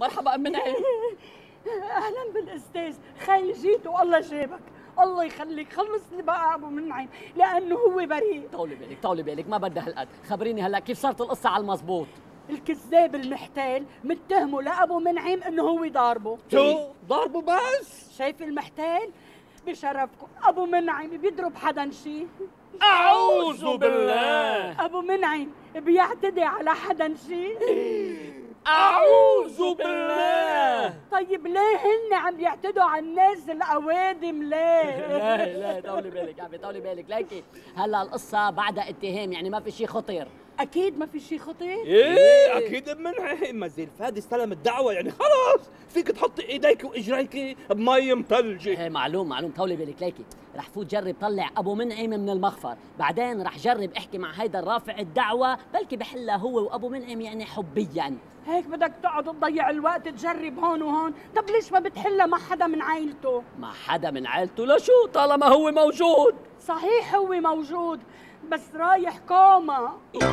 مرحبا أم منعم. أهلا بالأستاذ. خي جيت والله جابك. الله يخليك. خلصني بقى أبو منعم لأنه هو بريء. طولي بالك طولي بالك. ما بدها هالقد. خبريني هلأ كيف صارت القصة على المزبوط؟ الكذاب المحتال متهمه لأبو منعم إنه هو ضاربه. شو؟ ضربه بس؟ شايف المحتال؟ بشرفكم. أبو منعم بيضرب حدا شي. أعوذ بالله. أبو منعم بيعتدي على حدا شي؟ أعوذ بالله. طيب ليه هن عم بيعتدوا على الناس الأوادم ليه؟ لا لا طولي بالك عمي طولي بالك. ليكي هلا القصة بعدها اتهام يعني ما في شيء خطير. أكيد ما في شيء خطير. إيه أكيد منعم ما زي الفادي استلم الدعوة يعني خلاص فيك تحطي إيديك وإجريك بمي مثلجه إيه معلوم معلوم طولي بالك ليكي. رح فوت جرب طلع أبو منعم من المخفر. بعدين رح جرب احكي مع هيدا الرافع الدعوة بلكي بحلها هو وأبو منعم يعني حبيا. هيك بدك تقعد تضيع الوقت تجرب هون وهون. طب ليش ما بتحلها مع حدا من عائلته؟ مع حدا من عيلته لشو طالما هو موجود؟ صحيح هو موجود. بس رايح كوما.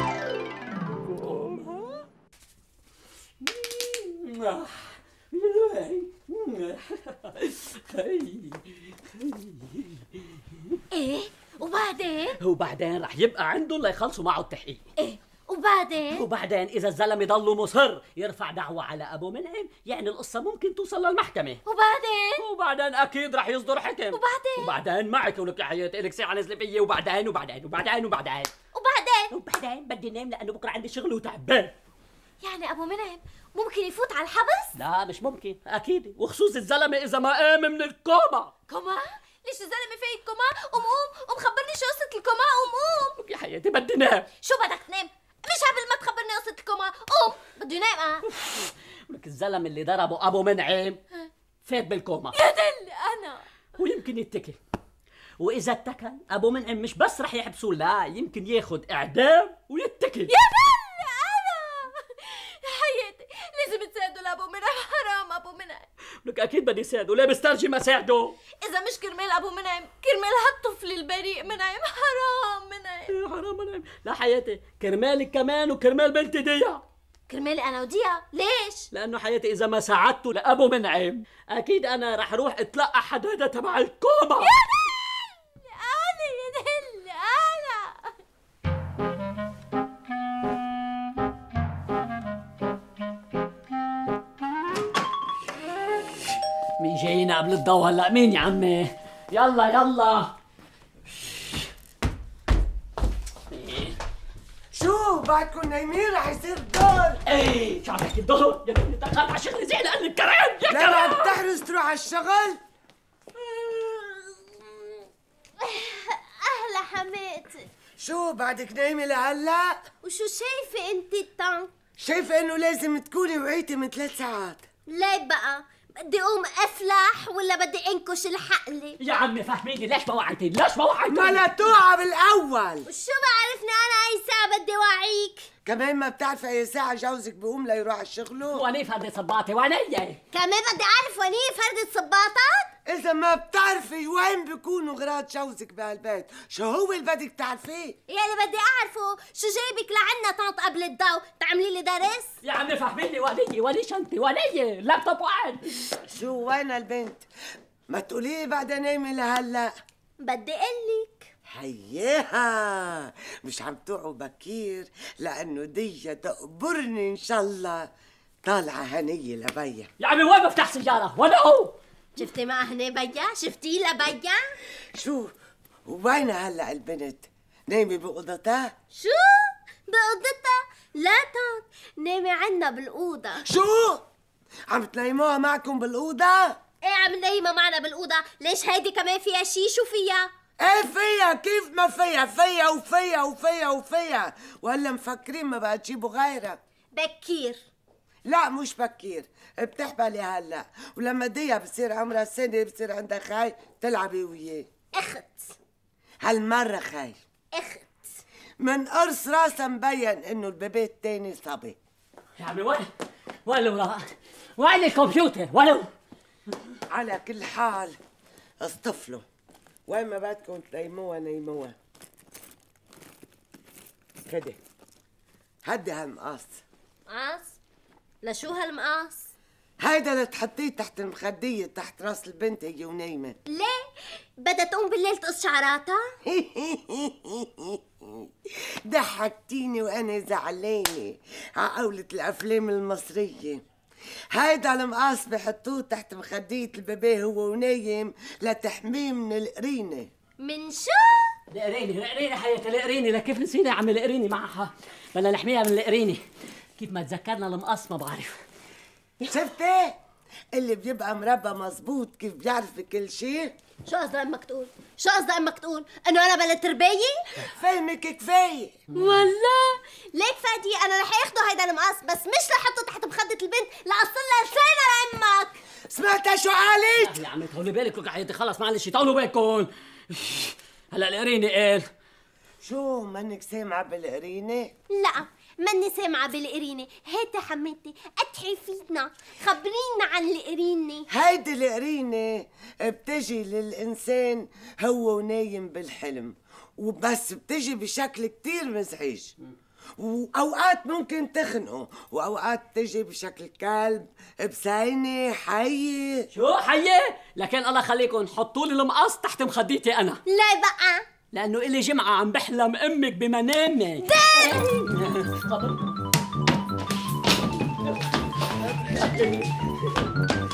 إيه وبعدين؟ وبعدين رح يبقى عندهم ليخلصوا معه التحقيق. إيه. وبعدين؟ وبعدين إذا الزلمة ضله مصر يرفع دعوة على أبو منعم يعني القصة ممكن توصل للمحكمة. وبعدين؟ وبعدين أكيد رح يصدر حكم. وبعدين؟ وبعدين معك ولك يا حياتي لك ساعة نزل فيي وبعدين وبعدين وبعدين وبعدين. وبعدين؟ وبعدين بدي نام لأنه بكرة عندي شغل وتعبان. يعني أبو منعم ممكن يفوت على الحبس؟ لا مش ممكن. أكيد. وخصوص الزلمة إذا ما قام من الكوما كمان ليش الزلمة فايت كمان قوم قوم. قوم خبرني شو قصة الكوما قوم قوم. يا حياتي بدي نام. شو بدك تنام مش قبل ما تخبرني قصه الكوما قوم بده ينام آه لك الزلمه اللي ضربه أبو منعم. فات بالكوما يا دل أنا. ويمكن يتكل. وإذا اتكل أبو منعم مش بس رح يحبسوه لا يمكن ياخد إعدام ويتكل. يا دل أنا. يا حياتي لازم تساعدوا لأبو منعم حرام أبو منعم. لك أكيد بدي ساعده ليه بسترجي ما ساعده؟ إذا مش كرمال أبو منعم كرمال هالطفل البريء منعم حرام منعم. يا حرام منعم. لا حياتي كرمالك كمان وكرمال بنتي ديا كرمالي أنا وديا ليش؟ لأنه حياتي إذا ما ساعدته لأبو منعم أكيد أنا رح أروح أتلقى حداده تبع الكوما أنا يا دل أنا! مين جاينا قبل الضوء هلأ؟ مين يا عمي؟ يلا يلا شو بعدكم نايمين رح يصير الدور إيه شو عم تحكي الظهر يا بنتي دخلت على شغلي زي لأن الكرام. يا لا عم كرام. تحرص تروح على الشغل؟ أهلا حماتي. شو بعدك نايمة لهلا؟ وشو شايفة أنت الطن شايفة إنه لازم تكوني وعيتي من ثلاث ساعات. ليه بقى؟ بدي أقوم أفلح ولا بدي أنكش الحقلي يا عمي فهميني ليش ما وعيتيني ليش ما وعيتيني ما لا توعى بالأول. وشو بعرفني أنا أي ساعة بدي وعيك؟ كمان ما بتعرفي أي ساعة جوزك بيقوم ليروح على شغله واني فردي صباطي واني كمان بدي أعرف وين هي فردة صباطات إذا ما بتعرفي وين بيكونوا غراض جوزك بهالبيت شو هو اللي بدك تعرفيه؟ يلي بدي أعرفه شو جايبك لعنا طنط قبل الضو تعملي لي درس؟ يا عمي فهميني ولي ولي شنطي ولي لابتوب واحد شو وين البنت ما تقولي لي بعدها نايمة لهلأ. بدي قلك حياها مش عم توعوا بكير لأنه دية تقبرني إن شاء الله. طالعة هنية لبيا. يا عمي وين بفتح سيجاره ولا هو؟ شفتي ما هني بيا؟ شفتي لبيا شو؟ وين هلا البنت؟ نايمة بأوضتها؟ شو؟ بأوضتها؟ لا طنط نامي عنا بالأوضة. شو؟ عم تنيموها معكم بالأوضة؟ إيه عم نايمة معنا بالأوضة. ليش هيدي كمان فيها شي؟ شو فيها؟ إيه فيها كيف ما فيها؟ فيها وفيها وفيها وفيها. وهلا مفكرين ما بقى تجيبوا غيرها بكير. لا مش بكير. بتحبلي هلا. ولما ديا بصير عمرها سنة بصير عندها خاي تلعبي وياه. أخت. هالمرة خاي. أخت. من قرص راسها مبين إنه البيبي التاني صبي. يا عمي وين؟ وين وين الكمبيوتر؟ ولو على كل حال اصطفلوا. وين ما بدكم تنيموها نيموها. كده. هدي هالمقص عاص لشو هالمقاس هيدا لتحطيه تحت المخدية تحت راس البنت هي ونايمة. ليه؟ بدها تقوم بالليل تقص شعراتها؟ ضحكتيني وأنا زعلانة عقولة الأفلام المصرية. هيدا المقاس بحطوه تحت مخدية البيبي هو ونايم لتحميه من القرينة. من شو؟ القريني القريني حياتي القريني لكيف نسينا عم القريني معها؟ بدنا نحميها من القريني كيف ما تذكرنا المقص ما بعرف. شفتي؟ اللي بيبقى مربى مزبوط كيف بيعرف كل شيء. شو قصدها أمك تقول؟ شو قصدها أمك تقول؟ إنه أنا بلا تربية؟ فهمك كفاية. والله. ليك فادي أنا رح اخده هيدا المقص بس مش رح احطه تحت مخدة البنت. لاصل لها لسانها لامك سمعتها شو قالت؟ يا عمي طولي بالك لك حياتي خلص معلش طولوا بالكم. هلأ القريني قال. شو منك سامعة بالقرينة؟ لا. ماني سامعة بالقرينة؟ هاتي حماتي اتحي فينا خبرينا عن القرينة. هيدي القرينة بتجي للإنسان هو ونايم بالحلم وبس بتجي بشكل كتير مزعج وأوقات ممكن تخنقه وأوقات تجي بشكل كلب بسينة حية. شو حية؟ لكن الله خليكم حطوا لي المقص تحت مخديتي أنا. لا بقى؟ لأنه إلي جمعة عم بحلم أمك بمنامي.